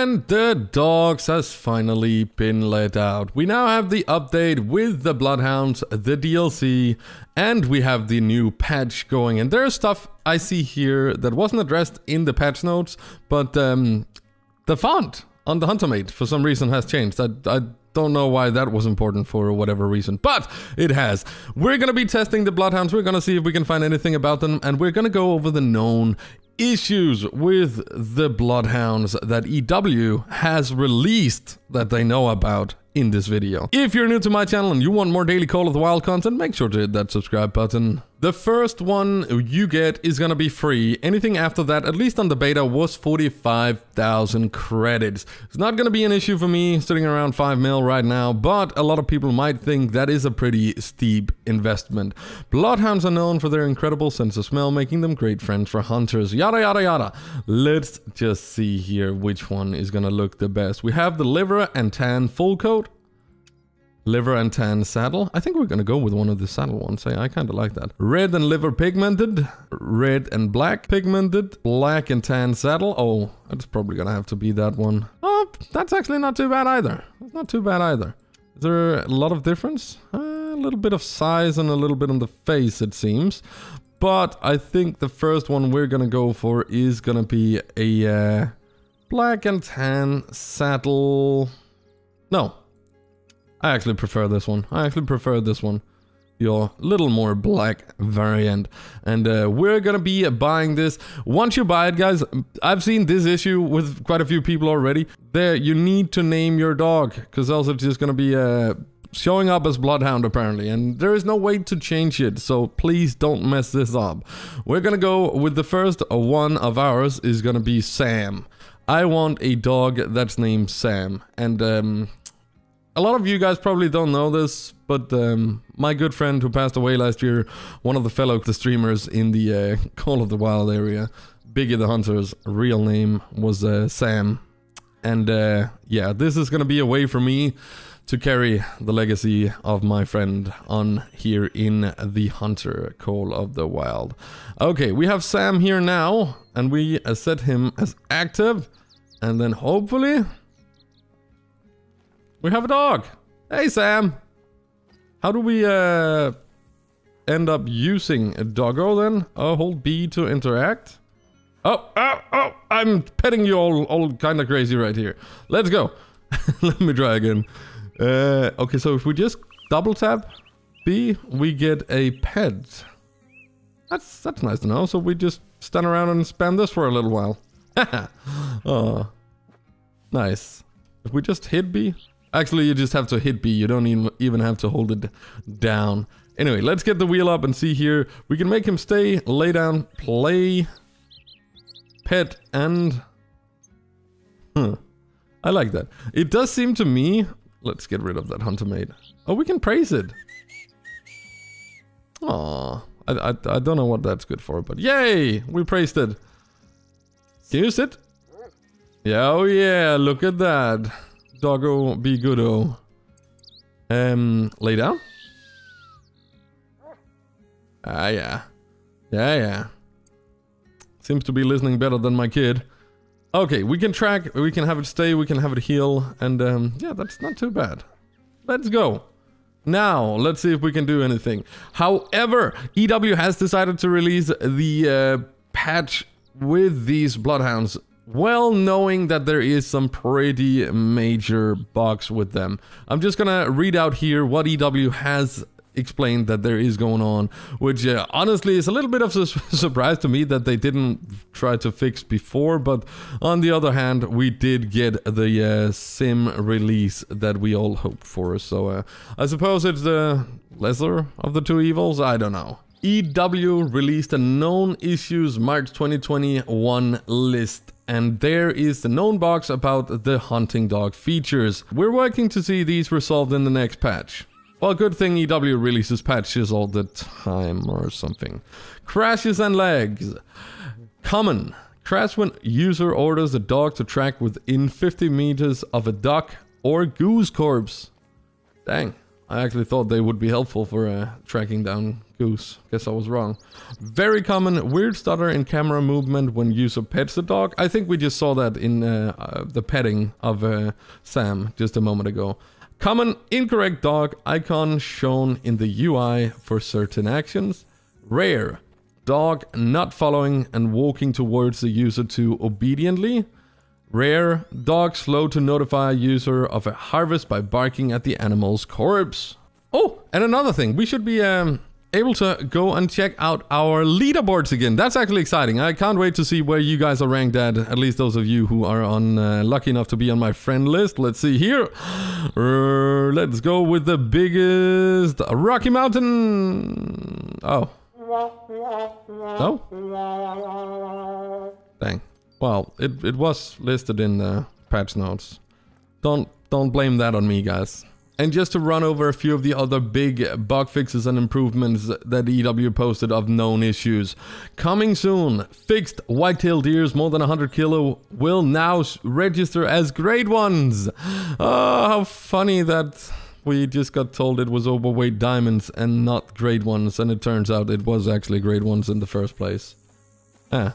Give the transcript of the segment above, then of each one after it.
And the dogs has finally been let out. We now have the update with the Bloodhounds, the DLC, and we have the new patch going. And there's stuff I see here that wasn't addressed in the patch notes, but um, the font on the Huntermate for some reason has changed. I, I don't know why that was important for whatever reason, but it has. We're gonna be testing the Bloodhounds. We're gonna see if we can find anything about them, and we're gonna go over the known issues with the Bloodhounds that EW has released that they know about in this video. If you're new to my channel and you want more daily Call of the Wild content, make sure to hit that subscribe button. The first one you get is gonna be free. Anything after that, at least on the beta, was 45,000 credits. It's not gonna be an issue for me sitting around 5 mil right now, but a lot of people might think that is a pretty steep investment. Bloodhounds are known for their incredible sense of smell, making them great friends for hunters, yada yada yada. Let's just see here which one is gonna look the best. We have the liver and tan full coat, liver and tan saddle. I think we're gonna go with one of the saddle ones. I, I kind of like that. Red and liver pigmented, red and black pigmented, black and tan saddle. Oh, it's probably gonna have to be that one. Oh, that's actually not too bad either. It's not too bad either. Is there a lot of difference? Uh, a little bit of size and a little bit on the face, it seems. But I think the first one we're gonna go for is gonna be a uh, black and tan saddle. No, I actually prefer this one. I actually prefer this one. Your little more black variant. And uh, we're gonna be buying this. Once you buy it, guys, I've seen this issue with quite a few people already. There, you need to name your dog, because else it's just gonna be uh, showing up as Bloodhound apparently. And there is no way to change it, so please don't mess this up. We're gonna go with the first one of ours is gonna be Sam. I want a dog that's named Sam. And um, a lot of you guys probably don't know this, but um, my good friend who passed away last year, one of the fellow the streamers in the uh, Call of the Wild area, Biggie the Hunter's real name was uh, Sam. And uh, yeah, this is gonna be a way for me to carry the legacy of my friend on here in the Hunter Call of the Wild. Okay, we have Sam here now, and we uh, set him as active, and then hopefully we have a dog. Hey, Sam. How do we uh, end up using a doggo then? Oh, hold B to interact. Oh, oh, oh, I'm petting you all, all kind of crazy right here. Let's go. Let me try again. Uh, okay, so if we just double tap B, we get a pet. That's that's nice to know. So we just stand around and spam this for a little while. oh, nice. If we just hit B, Actually, you just have to hit B. You don't even, have to hold it down. Anyway, let's get the wheel up and see here. We can make him stay, lay down, play, pet, and... Huh. I like that. It does seem to me... Let's get rid of that Huntermate. Oh, we can praise it. Aw. I, I, I don't know what that's good for, but yay! We praised it. Can you sit? Yeah, oh yeah, look at that. Doggo, be goodo. Um, lay down? Ah, yeah. Yeah, yeah. Seems to be listening better than my kid. Okay, we can track, we can have it stay, we can have it heel, and um, yeah, that's not too bad. Let's go. Now, let's see if we can do anything. However, EW has decided to release the uh, patch with these bloodhounds well knowing that there is some pretty major bugs with them. I'm just gonna read out here what EW has explained that there is going on, which uh, honestly is a little bit of a surprise to me that they didn't try to fix before, but on the other hand, we did get the uh, sim release that we all hoped for, so uh, I suppose it's the lesser of the two evils, I don't know. EW released a known issues March 2021 list and there is the known box about the hunting dog features. We're working to see these resolved in the next patch. Well, good thing EW releases patches all the time or something. Crashes and legs. Common. Crash when user orders a dog to track within 50 meters of a duck or goose corpse. Dang. I actually thought they would be helpful for uh, tracking down goose. Guess I was wrong. Very common weird stutter in camera movement when user pets the dog. I think we just saw that in uh, uh, the petting of uh, Sam just a moment ago. Common incorrect dog icon shown in the UI for certain actions. Rare dog not following and walking towards the user too obediently. Rare, dog slow to notify user of a harvest by barking at the animal's corpse. Oh, and another thing, we should be um, able to go and check out our leaderboards again. That's actually exciting. I can't wait to see where you guys are ranked at, at least those of you who are on uh, lucky enough to be on my friend list. Let's see here. Uh, let's go with the biggest Rocky Mountain. Oh. No? Dang. Well, it, it was listed in the patch notes. Don't don't blame that on me, guys. And just to run over a few of the other big bug fixes and improvements that EW posted of known issues. Coming soon, fixed white-tailed deers more than 100 kilo will now register as grade ones. Oh, how funny that we just got told it was overweight diamonds and not grade ones, and it turns out it was actually grade ones in the first place. Ah,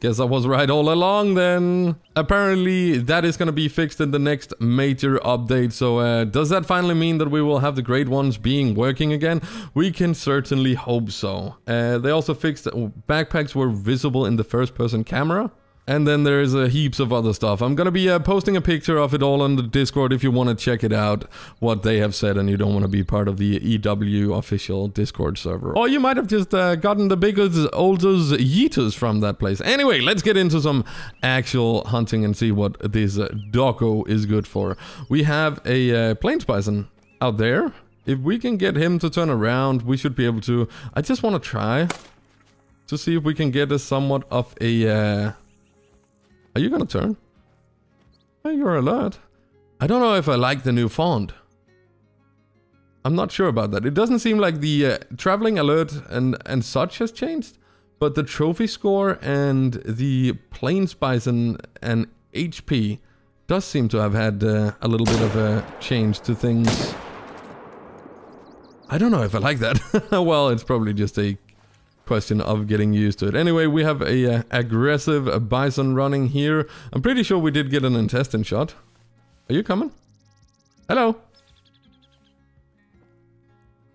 Guess I was right all along then. Apparently that is gonna be fixed in the next major update. So uh, does that finally mean that we will have the grade ones being working again? We can certainly hope so. Uh, they also fixed backpacks were visible in the first person camera. And then there's uh, heaps of other stuff. I'm gonna be uh, posting a picture of it all on the Discord if you want to check it out, what they have said, and you don't want to be part of the EW official Discord server. Or you might have just uh, gotten the biggest, oldest yeeters from that place. Anyway, let's get into some actual hunting and see what this uh, doggo is good for. We have a uh, plains bison out there. If we can get him to turn around, we should be able to... I just want to try to see if we can get a somewhat of a... Are you gonna turn? You're alert. I don't know if I like the new font. I'm not sure about that. It doesn't seem like the uh, traveling alert and, and such has changed, but the trophy score and the plains bison and HP does seem to have had uh, a little bit of a change to things. I don't know if I like that. well, it's probably just a question of getting used to it. Anyway, we have a uh, aggressive bison running here. I'm pretty sure we did get an intestine shot. Are you coming? Hello?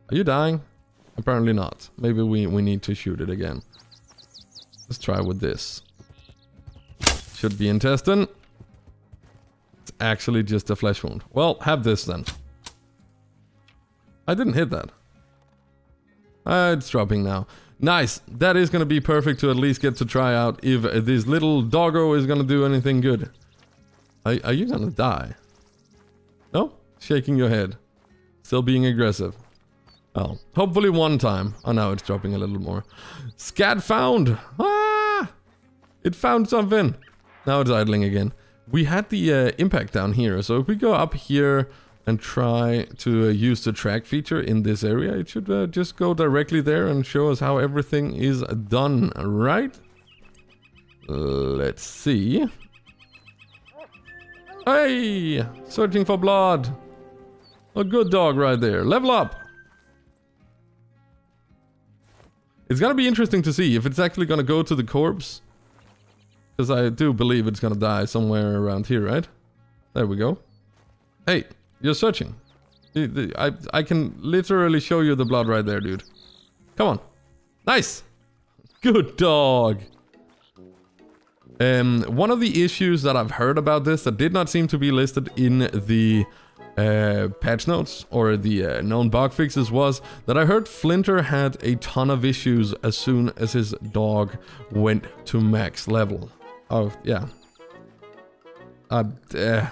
Are you dying? Apparently not. Maybe we, we need to shoot it again. Let's try with this. Should be intestine. It's actually just a flesh wound. Well, have this then. I didn't hit that. Uh, it's dropping now. Nice. That is going to be perfect to at least get to try out if this little doggo is going to do anything good. Are, are you going to die? No? Shaking your head. Still being aggressive. Well, hopefully one time. Oh, now it's dropping a little more. Scat found! Ah! It found something. Now it's idling again. We had the uh, impact down here, so if we go up here and try to uh, use the track feature in this area, it should uh, just go directly there and show us how everything is done, right? Let's see. Hey! Searching for blood. A good dog right there. Level up! It's gonna be interesting to see if it's actually gonna go to the corpse. Because I do believe it's gonna die somewhere around here, right? There we go. Hey, you're searching. I, I can literally show you the blood right there, dude. Come on. Nice. Good dog. Um, one of the issues that I've heard about this that did not seem to be listed in the uh, patch notes or the uh, known bug fixes was that I heard Flinter had a ton of issues as soon as his dog went to max level. Oh, yeah. Uh, uh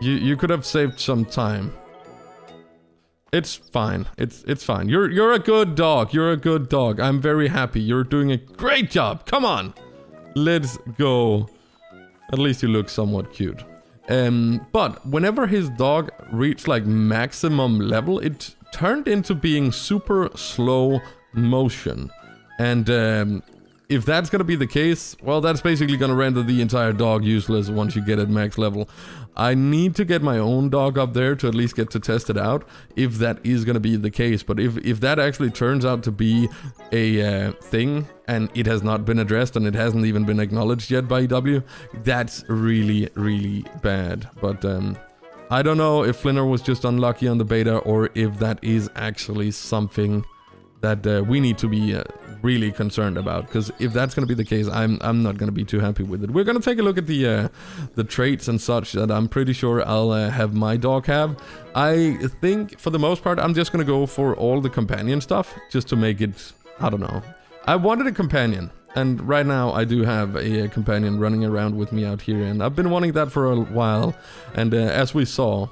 you you could have saved some time. It's fine. It's it's fine. You're you're a good dog. You're a good dog. I'm very happy. You're doing a great job. Come on. Let's go. At least you look somewhat cute. Um, but whenever his dog reached like maximum level, it turned into being super slow motion. And um, if that's gonna be the case, well, that's basically gonna render the entire dog useless once you get at max level. I need to get my own dog up there to at least get to test it out, if that is gonna be the case. But if, if that actually turns out to be a uh, thing, and it has not been addressed, and it hasn't even been acknowledged yet by EW, that's really, really bad. But, um, I don't know if Flinner was just unlucky on the beta, or if that is actually something that uh, we need to be uh, really concerned about because if that's going to be the case I'm I'm not going to be too happy with it. We're going to take a look at the uh, the traits and such that I'm pretty sure I'll uh, have my dog have. I think for the most part I'm just going to go for all the companion stuff just to make it I don't know. I wanted a companion and right now I do have a, companion running around with me out here and I've been wanting that for a while and uh, as we saw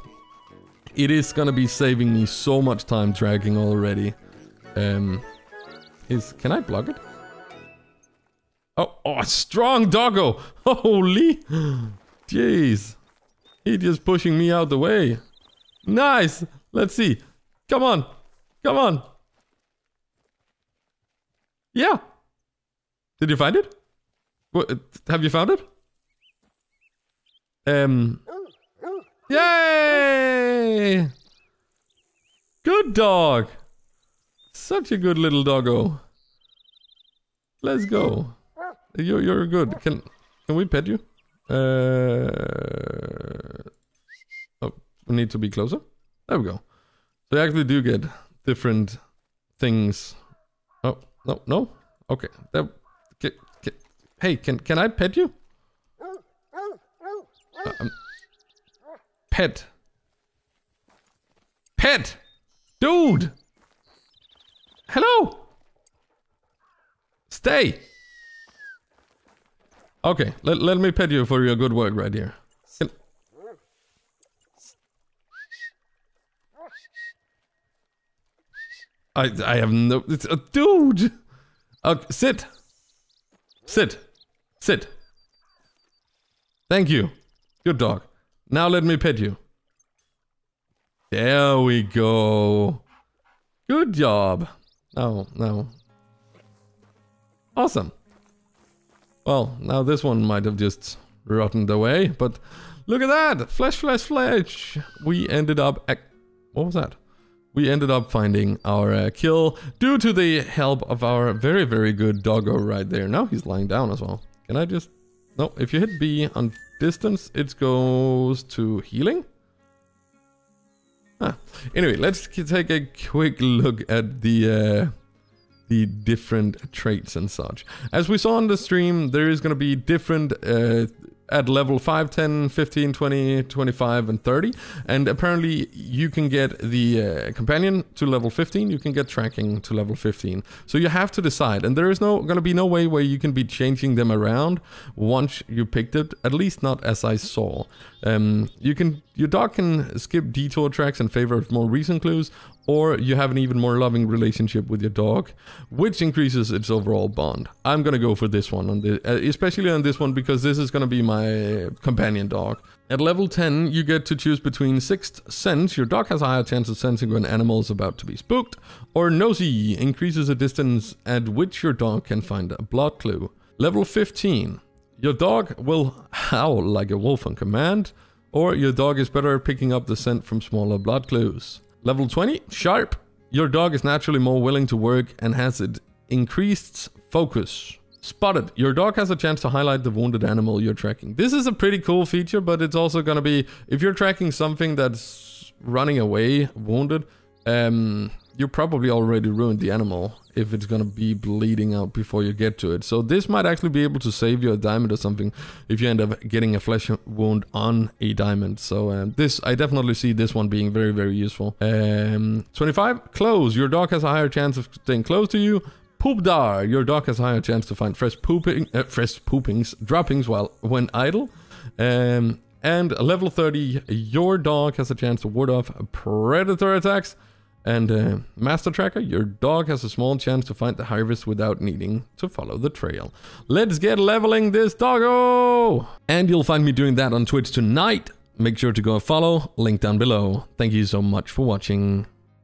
it is going to be saving me so much time tracking already. Um, is can I block it? Oh, oh, strong doggo! Holy, jeez, he just pushing me out the way. Nice. Let's see. Come on, come on. Yeah. Did you find it? What, have you found it? Um. Yay! Good dog. Such a good little doggo. Let's go. You're, you're good. Can can we pet you? Uh, oh, we need to be closer. There we go. So you actually do get different things. Oh, no, no. Okay. Get, hey, can can I pet you? Uh, pet. Pet! Dude! Hello! Stay! Okay, let, let me pet you for your good work right here. I I have no it's a dude. Okay, sit. Sit. Sit. Thank you. Good dog. Now let me pet you. There we go. Good job. Oh, no. Awesome. Well, now this one might have just rotted away, but look at that! Flesh, flesh, flesh! We ended up... What was that? We ended up finding our uh, kill due to the help of our very, very good doggo right there. Now he's lying down as well. Can I just... No, if you hit B on distance, it goes to heeling? Ah. Anyway, let's take a quick look at the uh, the different traits and such. As we saw on the stream, there is going to be different uh, at level 5, 10, 15, 20, 25, and 30. And apparently you can get the uh, companion to level 15, you can get tracking to level 15. So you have to decide. And there is no going to be no way where you can be changing them around once you picked it, at least not as I saw. Um, you can Your dog can skip detour tracks in favor of more recent clues, or you have an even more loving relationship with your dog, which increases its overall bond. I'm gonna go for this one, on the, uh, especially on this one because this is gonna be my companion dog. At level 10, you get to choose between Sixth Sense, your dog has a higher chance of sensing when animal is about to be spooked, or Nosy, increases the distance at which your dog can find a blood clue. Level 15, your dog will howl like a wolf on command, or your dog is better at picking up the scent from smaller blood clues. Level 20, Sharp. Your dog is naturally more willing to work and has it increased focus. Spotted. Your dog has a chance to highlight the wounded animal you're tracking. This is a pretty cool feature, but it's also going to be, if you're tracking something that's running away, wounded, um, you probably already ruined the animal if it's gonna be bleeding out before you get to it. So this might actually be able to save you a diamond or something if you end up getting a flesh wound on a diamond. So um, this, I definitely see this one being very, very useful. Um, 25, close. Your dog has a higher chance of staying close to you. Poop dar. Your dog has a higher chance to find fresh pooping, uh, fresh poopings, droppings while when idle. Um, and level 30, your dog has a chance to ward off predator attacks. And uh, Master Tracker, your dog has a small chance to find the harvest without needing to follow the trail. Let's get leveling this doggo! And you'll find me doing that on Twitch tonight. Make sure to go follow, link down below. Thank you so much for watching.